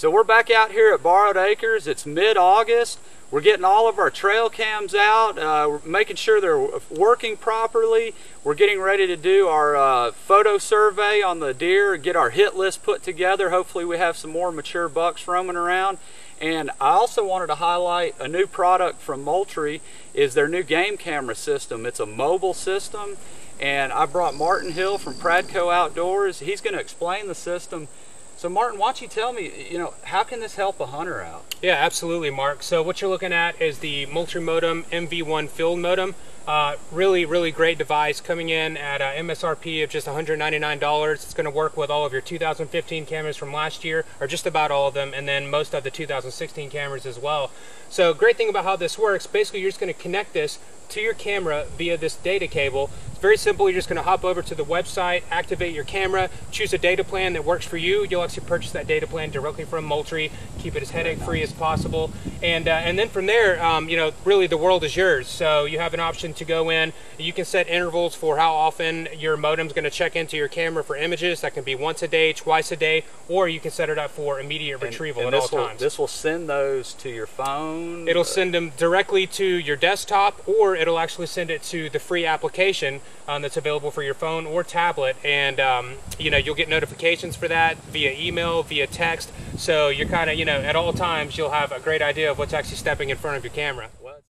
So we're back out here at Borrowed Acres. It's mid-August. We're getting all of our trail cams out, uh, making sure they're working properly. We're getting ready to do our uh, photo survey on the deer, get our hit list put together. Hopefully we have some more mature bucks roaming around. And I also wanted to highlight a new product from Moultrie is their new game camera system. It's a mobile system and I brought Martin Hill from Pradco Outdoors. He's going to explain the system so Martin, why don't you tell me, you know, how can this help a hunter out? Yeah, absolutely, Mark. So what you're looking at is the Moultrie Modem MV1 field modem. Uh, really, really great device coming in at uh, MSRP of just $199. It's going to work with all of your 2015 cameras from last year, or just about all of them, and then most of the 2016 cameras as well. So great thing about how this works, basically you're just going to connect this to your camera via this data cable. It's very simple. You're just going to hop over to the website, activate your camera, choose a data plan that works for you. You'll actually purchase that data plan directly from Moultrie, keep it as headache-free as possible, and uh, and then from there, um, you know, really the world is yours. So you have an option to go in. You can set intervals for how often your modem's going to check into your camera for images. That can be once a day, twice a day, or you can set it up for immediate and, retrieval and at all will, times. This will send those to your phone. It'll send them directly to your desktop, or it'll actually send it to the free application um, that's available for your phone or tablet. And um, you know you'll get notifications for that via email, via text. So you're kind of you know at all times you'll have a great idea of what's actually stepping in front of your camera.